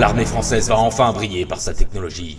L'armée française va enfin briller par sa technologie.